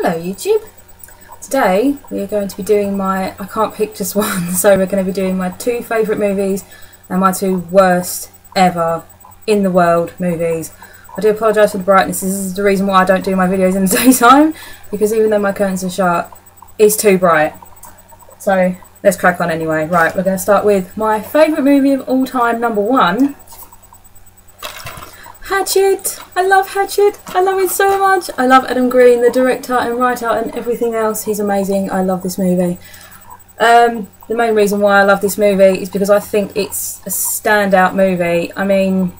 Hello YouTube. Today we are going to be doing my, I can't pick just one, so we're going to be doing my two favourite movies and my two worst ever in the world movies. I do apologise for the brightness, this is the reason why I don't do my videos in the daytime, because even though my curtains are shut, it's too bright. So let's crack on anyway. Right, we're going to start with my favourite movie of all time, number one, Hatchet! I love Hatchet! I love it so much! I love Adam Green, the director and writer and everything else. He's amazing. I love this movie. Um, the main reason why I love this movie is because I think it's a standout movie. I mean,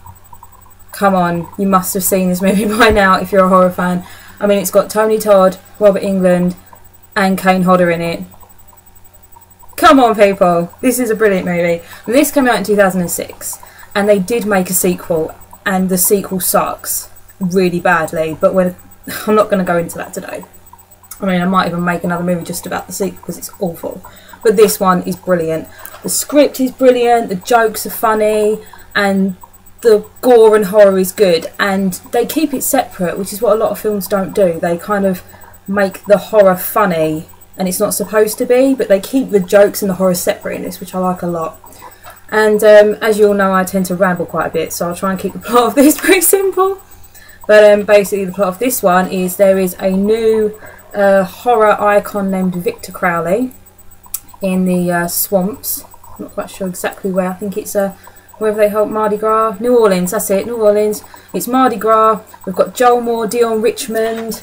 come on, you must have seen this movie by now if you're a horror fan. I mean, it's got Tony Todd, Robert Englund, and Kane Hodder in it. Come on, people! This is a brilliant movie. This came out in 2006, and they did make a sequel, and the sequel sucks really badly. But when I'm not going to go into that today. I mean, I might even make another movie just about the sequel because it's awful. But this one is brilliant. The script is brilliant. The jokes are funny, and the gore and horror is good. And they keep it separate, which is what a lot of films don't do. They kind of make the horror funny, and it's not supposed to be. But they keep the jokes and the horror separate in this, which I like a lot. And um, as you all know, I tend to ramble quite a bit, so I'll try and keep the plot of this pretty simple. But um, basically, the plot of this one is there is a new uh, horror icon named Victor Crowley in the uh, swamps. I'm not quite sure exactly where. I think it's uh, wherever they hold Mardi Gras. New Orleans, that's it, New Orleans. It's Mardi Gras. We've got Joel Moore, Deon Richmond.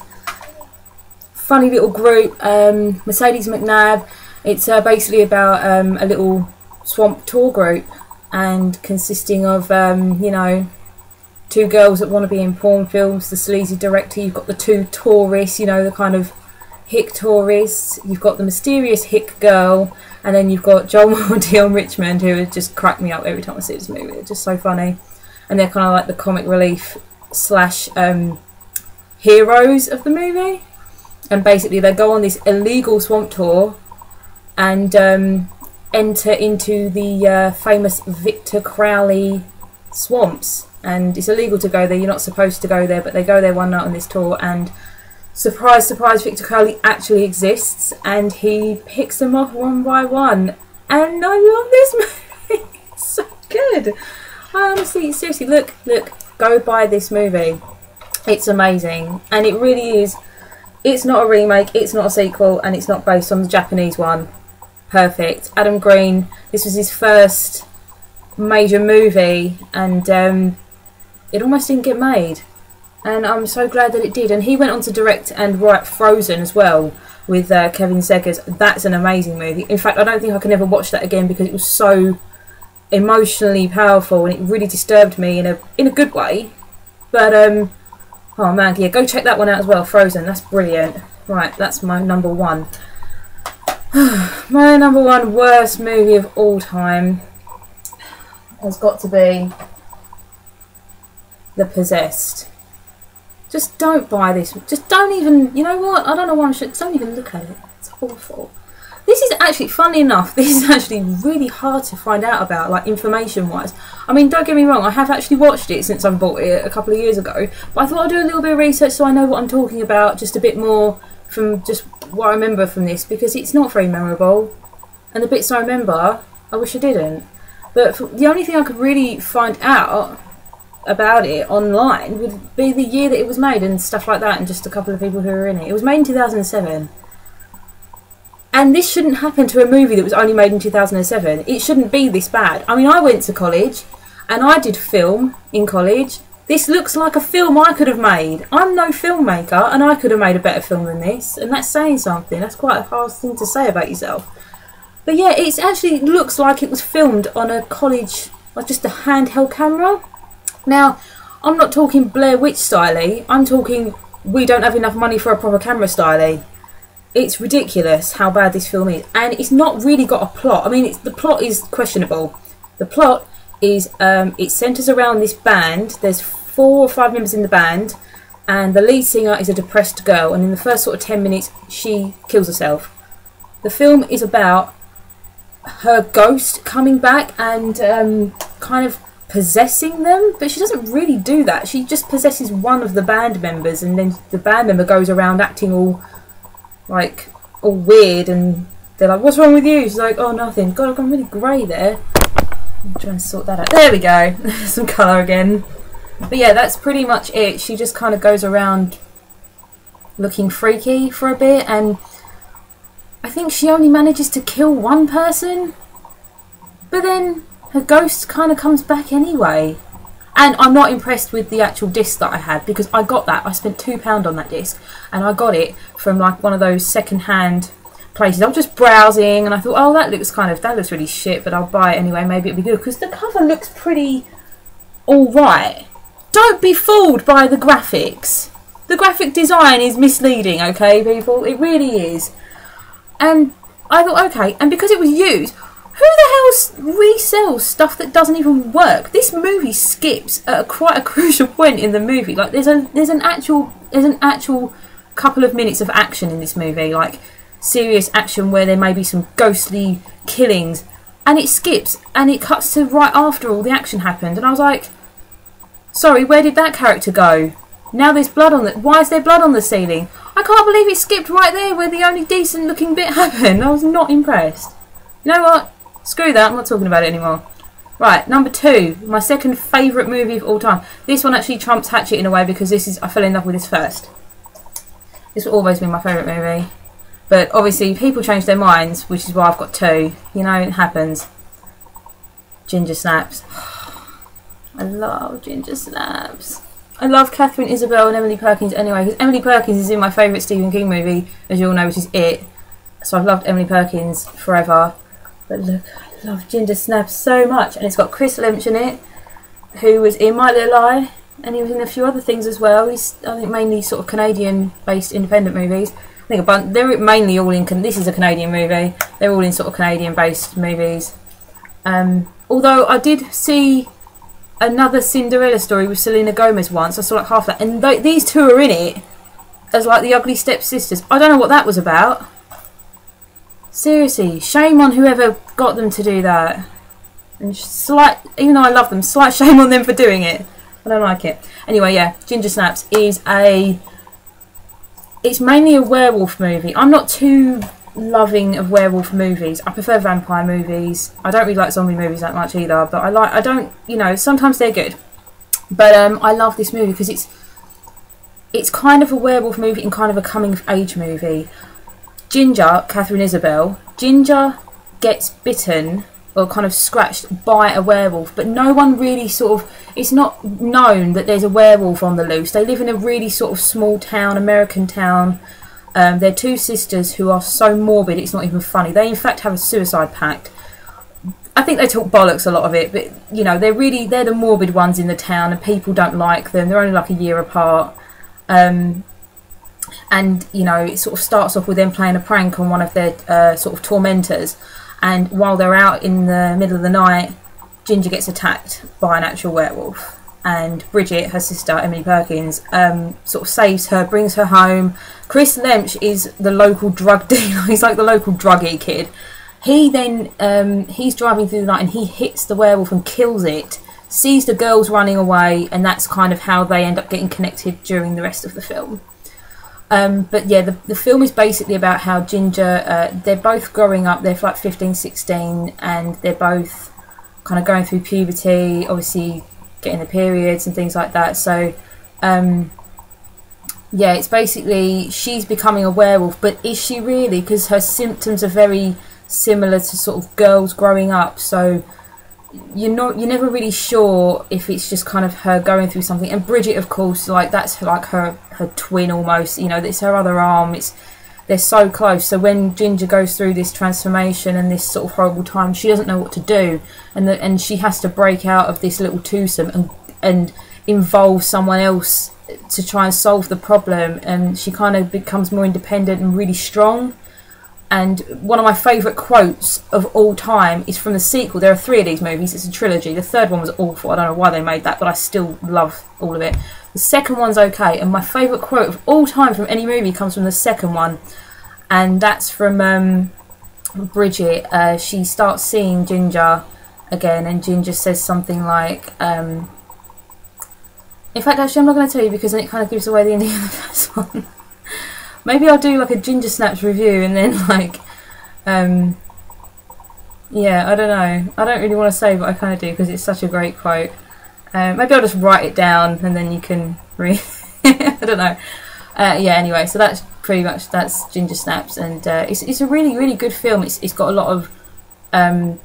Funny little group. Um, Mercedes McNab. It's uh, basically about um, a little swamp tour group and consisting of um, you know two girls that want to be in porn films the sleazy director you've got the two tourists you know the kind of hick tourists you've got the mysterious hick girl and then you've got Joel Moore Deon Richmond who just crack me up every time I see this movie they're just so funny. And they're kind of like the comic relief slash um, heroes of the movie. And basically they go on this illegal swamp tour and um, enter into the uh, famous Victor Crowley swamps. And it's illegal to go there, you're not supposed to go there, but they go there one night on this tour and surprise, surprise, Victor Crowley actually exists and he picks them off one by one. And I love this movie. it's so good. Honestly, seriously, look, look, go buy this movie. It's amazing. And it really is. It's not a remake, it's not a sequel, and it's not based on the Japanese one perfect. Adam Green, this was his first major movie, and um, it almost didn't get made. And I'm so glad that it did. And he went on to direct and write Frozen as well with uh, Kevin Zegers. That's an amazing movie. In fact, I don't think I can ever watch that again because it was so emotionally powerful and it really disturbed me in a in a good way. But um, oh man, yeah, go check that one out as well. Frozen, that's brilliant. Right, that's my number one. my number one worst movie of all time has got to be The Possessed. Just don't buy this. Just don't even. You know what? I don't know why I should. Don't even look at it. It's awful. This is actually, funny enough, this is actually really hard to find out about, like information wise. I mean, don't get me wrong, I have actually watched it since I bought it a couple of years ago, but I thought I'd do a little bit of research so I know what I'm talking about just a bit more from just what I remember from this because it's not very memorable. And the bits I remember, I wish I didn't. But the only thing I could really find out about it online would be the year that it was made and stuff like that, and just a couple of people who were in it. It was made in 2007. And this shouldn't happen to a movie that was only made in 2007. It shouldn't be this bad. I mean, I went to college and I did film in college this looks like a film I could have made. I'm no filmmaker and I could have made a better film than this. And that's saying something. That's quite a hard thing to say about yourself. But yeah, it actually looks like it was filmed on a college, like just a handheld camera. Now, I'm not talking Blair Witch style I'm talking we don't have enough money for a proper camera style It's ridiculous how bad this film is. And it's not really got a plot. I mean, the plot is questionable. The plot is um, it centres around this band. There's four or five members in the band, and the lead singer is a depressed girl. And in the first sort of ten minutes, she kills herself. The film is about her ghost coming back and um, kind of possessing them, but she doesn't really do that. She just possesses one of the band members, and then the band member goes around acting all like all weird and they're like, "What's wrong with you?" She's like, "Oh, nothing." God, I've gone really grey there. I'm trying to sort that out. There we go. Some colour again. But yeah, that's pretty much it. She just kind of goes around looking freaky for a bit, and I think she only manages to kill one person. But then her ghost kind of comes back anyway. And I'm not impressed with the actual disc that I had because I got that. I spent £2 on that disc and I got it from like one of those second hand places. I was just browsing and I thought, oh, that looks kind of, that looks really shit, but I'll buy it anyway. Maybe it'll be good because the cover looks pretty alright. Don't be fooled by the graphics. The graphic design is misleading, okay, people? It really is. And I thought, okay, and because it was used, who the hell resells stuff that doesn't even work? This movie skips at a quite a crucial point in the movie. Like, there's a there's an actual there's an actual couple of minutes of action in this movie, like serious action where there may be some ghostly killings, and it skips and it cuts to right after all the action happened, and I was like, sorry, where did that character go? Now there's blood on the. Why is there blood on the ceiling? I can't believe it skipped right there where the only decent looking bit happened. I was not impressed. You know what? Screw that. I'm not talking about it anymore. Right, number two, my second favourite movie of all time. This one actually trumps Hatchet in a way because this is I fell in love with this first. This will always be my favourite movie. But obviously people change their minds, which is why I've got two. You know, it happens. Ginger Snaps. I love Ginger Snaps. I love Katharine Isabelle and Emily Perkins anyway, because Emily Perkins is in my favourite Stephen King movie, as you all know, which is It. So I've loved Emily Perkins forever. But look, I love Ginger Snaps so much. And it's got Chris Lynch in it, who was in My Little Eye, and he was in a few other things as well. He's, I think, mainly sort of Canadian-based independent movies. Think a bunch, they're mainly all in, this is a Canadian movie, they're all in sort of Canadian-based movies. Um, although I did see another Cinderella story with Selena Gomez once. I saw like half that, and th these two are in it as like the ugly stepsisters. I don't know what that was about. Seriously, shame on whoever got them to do that. And slight, even though I love them, slight shame on them for doing it. I don't like it. Anyway, yeah, Ginger Snaps is a. It's mainly a werewolf movie. I'm not too loving of werewolf movies. I prefer vampire movies. I don't really like zombie movies that much either, but I like I don't you know sometimes they're good. But um, I love this movie because it's it's kind of a werewolf movie and kind of a coming of age movie. Ginger, Katharine Isabelle, Ginger gets bitten or kind of scratched by a werewolf, but no one really sort of it's not known that there's a werewolf on the loose. They live in a really sort of small town, American town um, they're two sisters who are so morbid, it's not even funny. They, in fact, have a suicide pact. I think they talk bollocks a lot of it, but you know they're really they're the morbid ones in the town, and people don't like them. They're only like a year apart, um, and you know it sort of starts off with them playing a prank on one of their uh, sort of tormentors, and while they're out in the middle of the night, Ginger gets attacked by an actual werewolf and Bridget, her sister Emily Perkins, um, sort of saves her, brings her home. Chris Lynch is the local drug dealer. He's like the local druggy kid. He then um, he's driving through the night and he hits the werewolf and kills it. Sees the girls running away, and that's kind of how they end up getting connected during the rest of the film. Um, but yeah, the, the film is basically about how Ginger, uh, they're both growing up, they're like 15, 16, and they're both kind of going through puberty. Obviously, getting the periods and things like that. So, um, yeah, it's basically she's becoming a werewolf, but is she really? Because her symptoms are very similar to sort of girls growing up. So you're not you're never really sure if it's just kind of her going through something. And Bridget, of course, like that's like her her twin almost. You know, it's her other arm. It's they're so close. So when Ginger goes through this transformation and this sort of horrible time, she doesn't know what to do, and the, and she has to break out of this little twosome and and involve someone else to try and solve the problem. And she kind of becomes more independent and really strong. And one of my favourite quotes of all time is from the sequel. There are three of these movies. It's a trilogy. The third one was awful. I don't know why they made that, but I still love all of it. The second one's okay, and my favourite quote of all time from any movie comes from the second one, and that's from um, Bridget. Uh, she starts seeing Ginger again, and Ginger says something like, um, in fact, actually, I'm not going to tell you because then it kind of gives away the ending of the first one. Maybe I'll do like a Ginger Snaps review and then like, um, yeah, I don't know. I don't really want to say, but I kind of do because it's such a great quote. Uh, maybe I'll just write it down and then you can read. I don't know. Uh, yeah. Anyway, so that's pretty much that's Ginger Snaps, and uh, it's it's a really really good film. It's it's got a lot of um,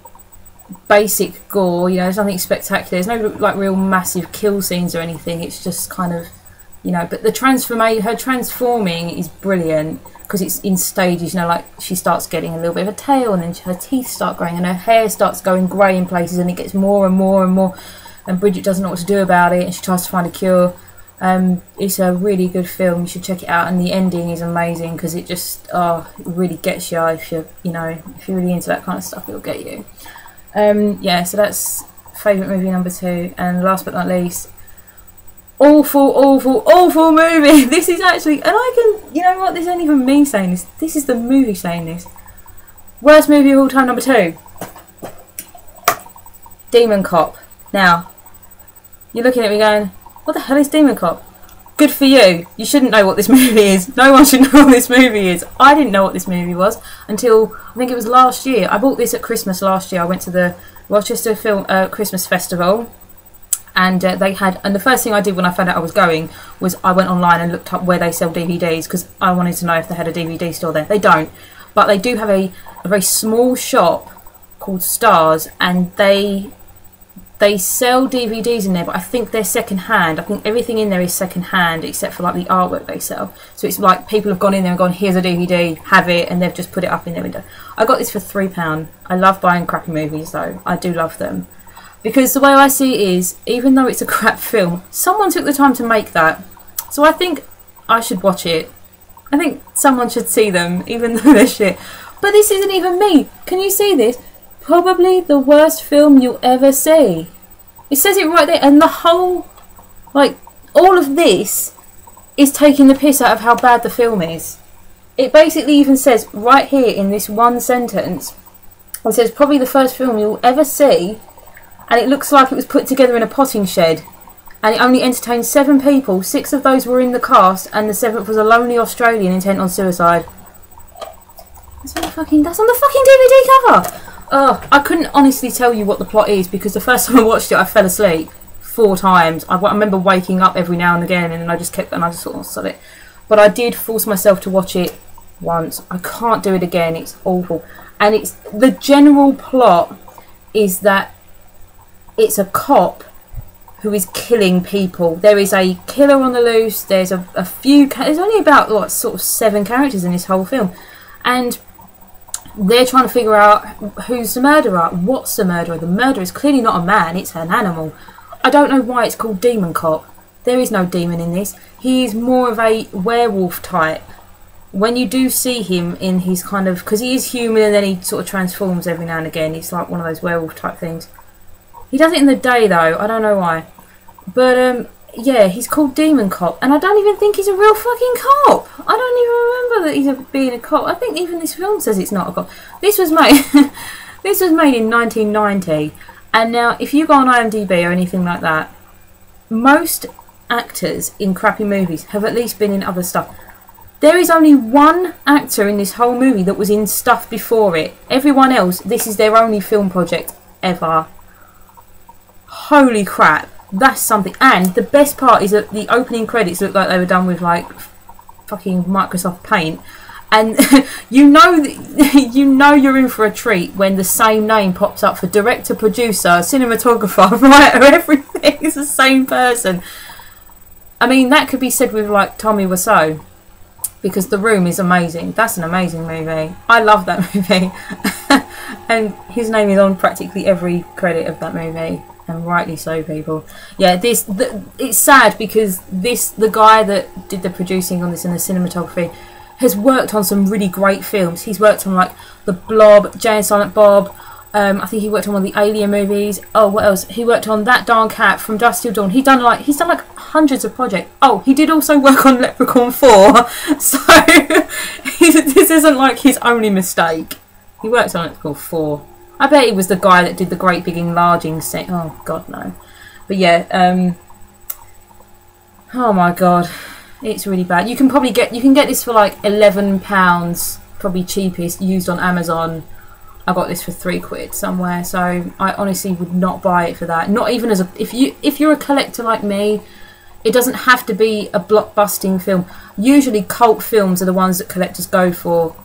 basic gore. You know, there's nothing spectacular. There's no like real massive kill scenes or anything. It's just kind of you know. But the transformation, her transforming is brilliant because it's in stages. You know, like she starts getting a little bit of a tail, and then her teeth start growing, and her hair starts going grey in places, and it gets more and more and more. And Bridget doesn't know what to do about it, and she tries to find a cure. Um, it's a really good film. You should check it out, and the ending is amazing because it just oh, it really gets you. If you you know if you're really into that kind of stuff, it'll get you. Um, yeah, so that's favourite movie number two, and last but not least, awful, awful, awful movie. This is actually, and I can, you know what? This ain't even me saying this. This is the movie saying this. Worst movie of all time, number two. Demon Cop. Now, you're looking at me going, what the hell is Demon Cop? Good for you. You shouldn't know what this movie is. No one should know what this movie is. I didn't know what this movie was until I think it was last year. I bought this at Christmas last year. I went to the Rochester Film uh, Christmas Festival and uh, they had and the first thing I did when I found out I was going was I went online and looked up where they sell DVDs because I wanted to know if they had a DVD store there. They don't, but they do have a, a very small shop called Stars, and they they sell DVDs in there, but I think they're second hand. I think everything in there is second hand except for like the artwork they sell. So it's like people have gone in there and gone, here's a DVD, have it, and they've just put it up in their window. I got this for three pound. I love buying crappy movies though. I do love them. Because the way I see it is, even though it's a crap film, someone took the time to make that. So I think I should watch it. I think someone should see them, even though they're shit. But this isn't even me. Can you see this? Probably the worst film you'll ever see. It says it right there, and the whole, like, all of this is taking the piss out of how bad the film is. It basically even says right here in this one sentence, it says probably the first film you'll ever see, and it looks like it was put together in a potting shed. And it only entertained seven people. Six of those were in the cast, and the seventh was a lonely Australian intent on suicide. That's on the fucking. That's on the fucking DVD cover. Oh, I couldn't honestly tell you what the plot is because the first time I watched it, I fell asleep four times. I, I remember waking up every now and again, and then I just kept and I just sort of saw it. But I did force myself to watch it once. I can't do it again. It's awful, and it's the general plot is that it's a cop who is killing people. There is a killer on the loose. There's a, a few. There's only about what sort of seven characters in this whole film, and they're trying to figure out who's the murderer, what's the murderer. The murderer is clearly not a man, it's an animal. I don't know why it's called Demon Cop. There is no demon in this. He is more of a werewolf type. When you do see him in his kind of. Because he is human and then he sort of transforms every now and again. It's like one of those werewolf type things. He does it in the day though, I don't know why. But um, yeah, he's called Demon Cop, and I don't even think he's a real fucking cop. I don't even remember that he's a, being a cop. I think even this film says it's not a cop. This was made, this was made in 1990, and now if you go on IMDb or anything like that, most actors in crappy movies have at least been in other stuff. There is only one actor in this whole movie that was in stuff before it. Everyone else, this is their only film project ever. Holy crap that's something. And the best part is that the opening credits look like they were done with like fucking Microsoft Paint. And you know, you know you're in for a treat when the same name pops up for director, producer, cinematographer, writer, everything. It's the same person. I mean, that could be said with like Tommy Wiseau, because The Room is amazing. That's an amazing movie. I love that movie, and his name is on practically every credit of that movie and rightly so, people. Yeah, this the, it's sad because this the guy that did the producing on this and the cinematography has worked on some really great films. He's worked on like The Blob, Jay and Silent Bob. Um, I think he worked on one of the Alien movies. Oh, what else? He worked on That Darn Cat from Dusk Till Dawn. He done like he's done like hundreds of projects. Oh, he did also work on Leprechaun Four. So this isn't like his only mistake. He worked on Leprechaun Four. I bet it was the guy that did the great big enlarging set. Oh God, no. But yeah, um, oh my God, It's really bad. You can probably get you can get this for like eleven pounds, probably cheapest, used on Amazon. I got this for three quid somewhere, so I honestly would not buy it for that. Not even as a if you if you're a collector like me, it doesn't have to be a blockbusting film. Usually, cult films are the ones that collectors go for.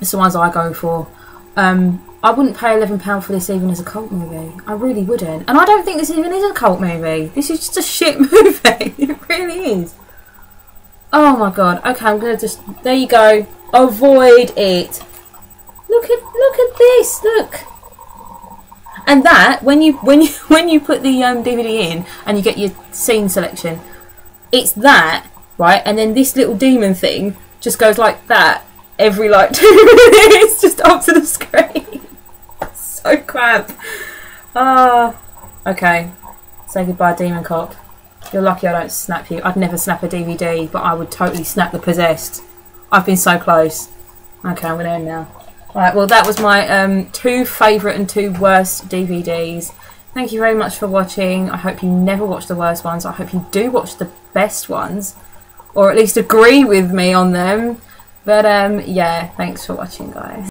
It's the ones I go for. Um, I wouldn't pay eleven pound for this even as a cult movie. I really wouldn't, and I don't think this even is a cult movie. This is just a shit movie. it really is. Oh my god. Okay, I'm gonna just. There you go. Avoid it. Look at look at this. Look. And that when you when you when you put the um, DVD in and you get your scene selection, it's that right, and then this little demon thing just goes like that every like two minutes, just Ah. okay. Say goodbye, Demon Cop. You're lucky I don't snap you. I'd never snap a DVD, but I would totally snap the Possessed. I've been so close. Okay, I'm to end now. Alright, well that was my um, two favourite and two worst DVDs. Thank you very much for watching. I hope you never watch the worst ones. I hope you do watch the best ones. Or at least agree with me on them. But um, yeah, thanks for watching guys.